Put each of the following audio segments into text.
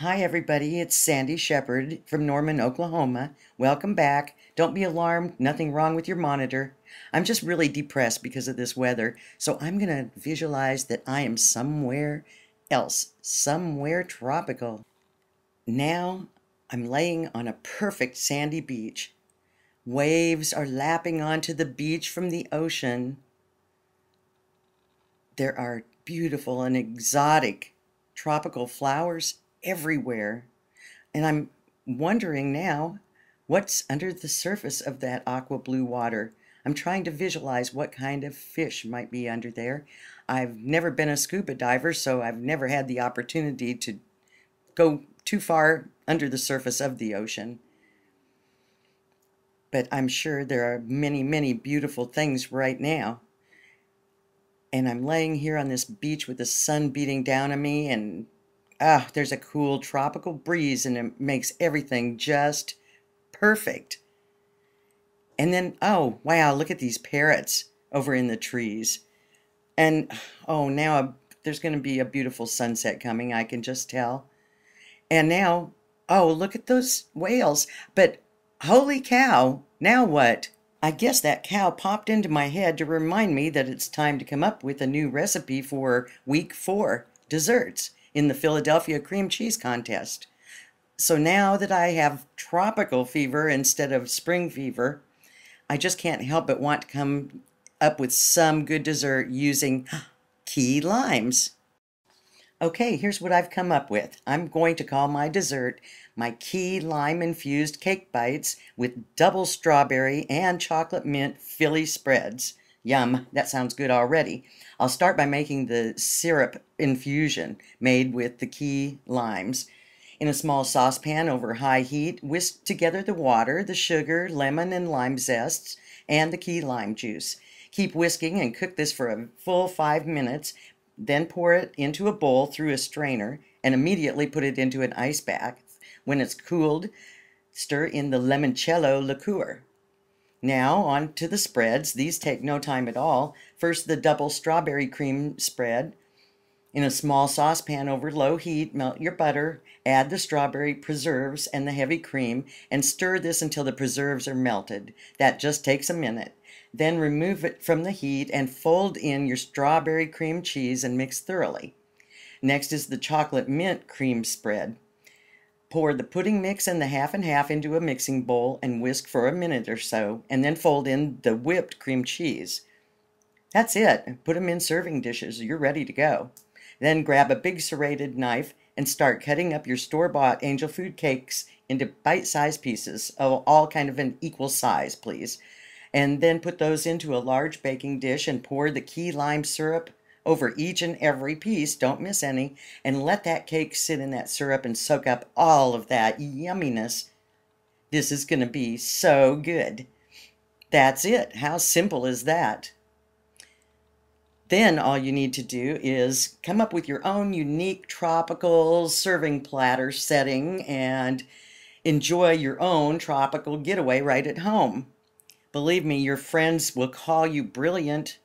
Hi, everybody. It's Sandi Sheppard from Norman, Oklahoma. Welcome back. Don't be alarmed. Nothing wrong with your monitor. I'm just really depressed because of this weather. So I'm going to visualize that I am somewhere else, somewhere tropical. Now I'm laying on a perfect sandy beach. Waves are lapping onto the beach from the ocean. There are beautiful and exotic tropical flowers everywhere. And I'm wondering now what's under the surface of that aqua blue water. I'm trying to visualize what kind of fish might be under there. I've never been a scuba diver, so I've never had the opportunity to go too far under the surface of the ocean. But I'm sure there are many, many beautiful things right now. And I'm laying here on this beach with the sun beating down on me and ah, there's a cool tropical breeze and it makes everything just perfect. And then, oh, wow, look at these parrots over in the trees. And oh, now there's going to be a beautiful sunset coming, I can just tell. And now, oh, look at those whales. But holy cow, now what? I guess that cow popped into my head to remind me that it's time to come up with a new recipe for week four desserts in the Philadelphia cream cheese contest. So now that I have tropical fever instead of spring fever, I just can't help but want to come up with some good dessert using key limes. Okay, here's what I've come up with. I'm going to call my dessert my key lime infused cake bites with double strawberry and chocolate mint Philly spreads. Yum, that sounds good already. I'll start by making the syrup infusion made with the key limes. In a small saucepan over high heat, whisk together the water, the sugar, lemon and lime zests, and the key lime juice. Keep whisking and cook this for a full five minutes, then pour it into a bowl through a strainer and immediately put it into an ice bath. When it's cooled, stir in the limoncello liqueur. Now on to the spreads. These take no time at all. First the double strawberry cream spread. In a small saucepan over low heat, melt your butter, add the strawberry preserves and the heavy cream, and stir this until the preserves are melted. That just takes a minute. Then remove it from the heat and fold in your strawberry cream cheese and mix thoroughly. Next is the chocolate mint cream spread. Pour the pudding mix and the half and half into a mixing bowl and whisk for a minute or so, and then fold in the whipped cream cheese. That's it. Put them in serving dishes. You're ready to go. Then grab a big serrated knife and start cutting up your store-bought angel food cakes into bite-sized pieces of all kind of an equal size, please. And then put those into a large baking dish and pour the key lime syrup over each and every piece, don't miss any, and let that cake sit in that syrup and soak up all of that yumminess. This is going to be so good. That's it. How simple is that? Then all you need to do is come up with your own unique tropical serving platter setting and enjoy your own tropical getaway right at home. Believe me, your friends will call you brilliant.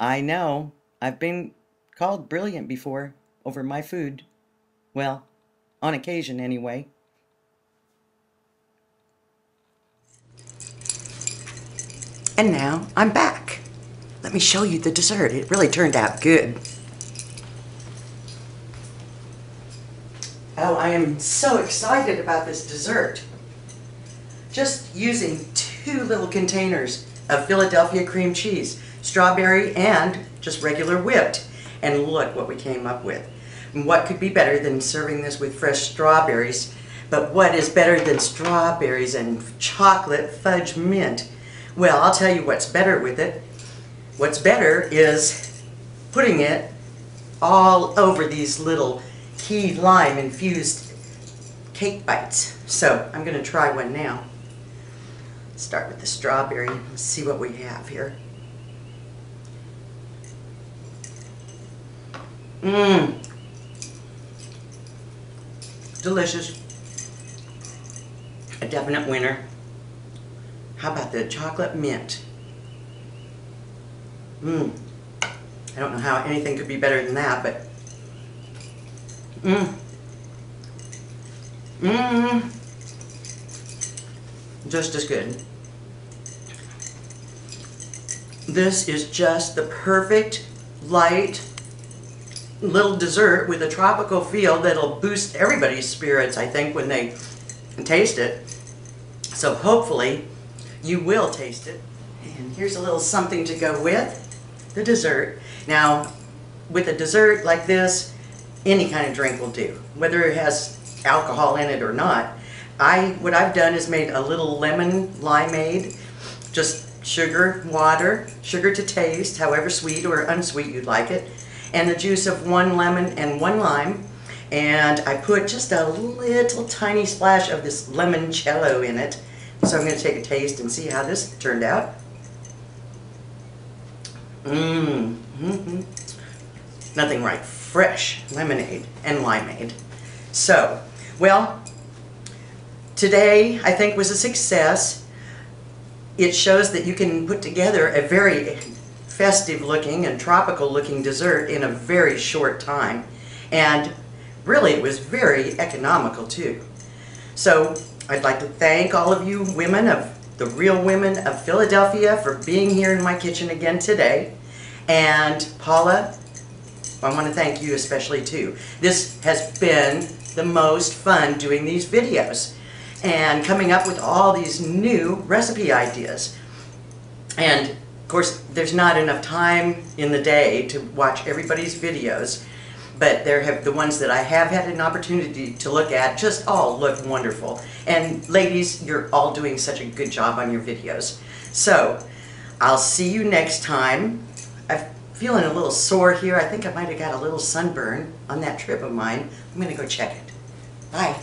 I know. I've been called brilliant before over my food. Well, on occasion anyway. And now I'm back. Let me show you the dessert. It really turned out good. Oh, I am so excited about this dessert. Just using two little containers of Philadelphia cream cheese, strawberry and just regular whipped. And look what we came up with. And what could be better than serving this with fresh strawberries? But what is better than strawberries and chocolate fudge mint? Well, I'll tell you what's better with it. What's better is putting it all over these little key lime infused cake bites. So I'm going to try one now. Start with the strawberry. Let's see what we have here. Mmm. Delicious. A definite winner. How about the chocolate mint? Mmm. I don't know how anything could be better than that, but mmm. Mmm. Just as good. This is just the perfect, light, little dessert with a tropical feel that'll boost everybody's spirits, I think, when they taste it. So hopefully you will taste it. And here's a little something to go with the dessert. Now, with a dessert like this, any kind of drink will do, whether it has alcohol in it or not. I What I've done is made a little lemon limeade, just sugar, water, sugar to taste, however sweet or unsweet you'd like it, and the juice of one lemon and one lime. And I put just a little tiny splash of this limoncello in it. So I'm going to take a taste and see how this turned out. Mmm. Mm -hmm. Nothing like fresh lemonade and limeade. So, well, today I think was a success. It shows that you can put together a very festive looking and tropical looking dessert in a very short time. And really it was very economical too. So I'd like to thank all of you women of the real women of Philadelphia for being here in my kitchen again today. And Paula, I want to thank you especially too. This has been the most fun doing these videos and coming up with all these new recipe ideas. And of course, there's not enough time in the day to watch everybody's videos, but there have the ones that I have had an opportunity to look at just all look wonderful. And ladies, you're all doing such a good job on your videos. So, I'll see you next time. I'm feeling a little sore here. I think I might have got a little sunburn on that trip of mine. I'm going to go check it. Bye.